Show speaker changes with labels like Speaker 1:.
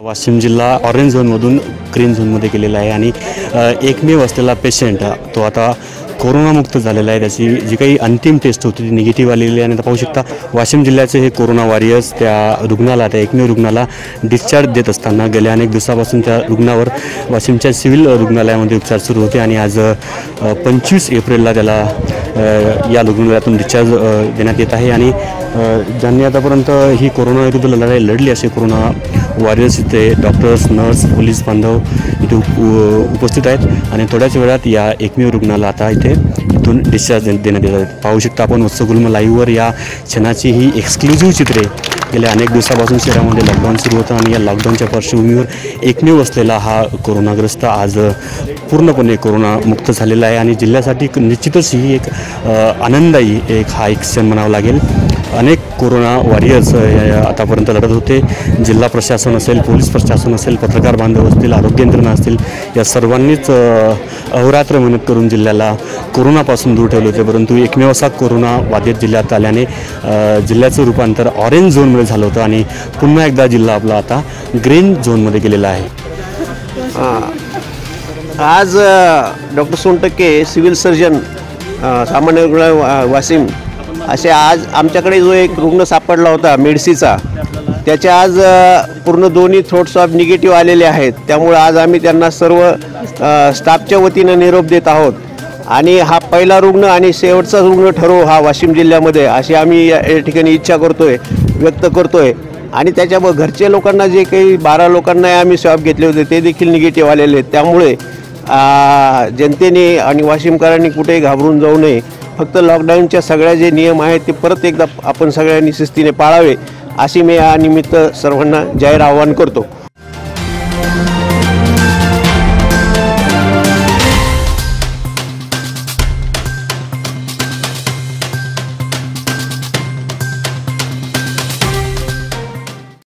Speaker 1: वाशिम जिल्हा ऑरेंज झोनमधून ग्रीन झोनमध्ये गेलेला आहे आणि एकमेव असलेला पेशंट तो आता कोरोनामुक्त झालेला आहे. त्याची जी काही अंतिम टेस्ट होती ती निगेटिव्ह आलेली आहे. आणि आता पाहू शकता वाशिम जिल्ह्याचे हे कोरोना वॉरियर्स त्या रुग्णाला त्या एकमेव रुग्णाला डिस्चार्ज देत असताना गेल्या अनेक दिवसापासून त्या रुग्णावर वाशिमच्या सिव्हिल रुग्णालयामध्ये उपचार सुरू होते आणि आज पंचवीस एप्रिलला त्याला या रुग्णालयातून डिस्चार्ज देण्यात येत आहे. आणि ज्यांनी आतापर्यंत ही कोरोनाविरुद्ध लढाई लढली असे कोरोना वॉरियर्स इथे डॉक्टर्स नर्स पोलीस बांधव इथे उप उपस्थित आहेत. आणि थोड्याच वेळात या एकमेव रुग्णाला आता इथे इथून डिस्चार्ज दे- देण्यात येत आहेत. पाहू शकता आपण वत्सगुल्म लाईव्हवर या क्षणाची ही एक्सक्लुझिव्ह चित्रे. गेल्या अनेक दिवसापासून शहरामध्ये लॉकडाऊन सुरू होतं आणि या लॉकडाऊनच्या पार्श्वभूमीवर एकमेव असलेला हा कोरोनाग्रस्त आज पूर्णपणे कोरोनामुक्त झालेला आहे. आणि जिल्ह्यासाठी एक- निश्चितच ही एक आनंददायी एक हा एक क्षण म्हणावा लागेल. अनेक कोरोना वॉरियर्स आतापर्यंत लढत होते. जिल्हा प्रशासन असेल पोलीस प्रशासन असेल पत्रकार बांधव असतील आरोग्य यंत्रणा असतील या सर्वांनीच अहोरात्र मेहनत करून जिल्ह्याला कोरोनापासून दूर ठेवले होते. परंतु एकमेव असा कोरोना बाधित जिल्ह्यात आल्याने जिल्ह्याचं रूपांतर ऑरेंज झोनमध्ये झालं होतं आणि पुन्हा एकदा जिल्हा आपला आता ग्रीन झोनमध्ये गेलेला आहे.
Speaker 2: आज डॉक्टर सोनटक्के सिव्हिल सर्जन सामान्य रुग्णालय वा- वाशिम असे आज आमच्याकडे जो एक रुग्ण सापडला होता मेडसीचा त्याचे आज पूर्ण दोन्ही थ्रोट्स ऑफ निगेटिव्ह आलेले आहेत. त्यामुळे आज आम्ही त्यांना सर्व स्टाफच्या वतीनं निरोप देत आहोत. आणि हा पहिला रुग्ण आणि शेवटचा रुग्ण ठरवू हा वाशिम जिल्ह्यामध्ये अशी आम्ही या या ठिकाणी इच्छा करतोय व्यक्त करतोय. आणि त्याच्यामुळे घरच्या लोकांना जे काही बारा लोकांना आम्ही स्वॅब घेतले होते ते देखील निगेटिव्ह आलेले आहेत. त्यामुळे जनतेने आणि वाशिमकरांनी कुठेही घाबरून जाऊ नये. फक्त लॉकडाऊनच्या सगळ्या जे नियम आहेत ते परत एकदा आपण सगळ्यांनी शिस्तीने पाळावे अशी मी या निमित्त सर्वांना जाहीर आवाहन करतो.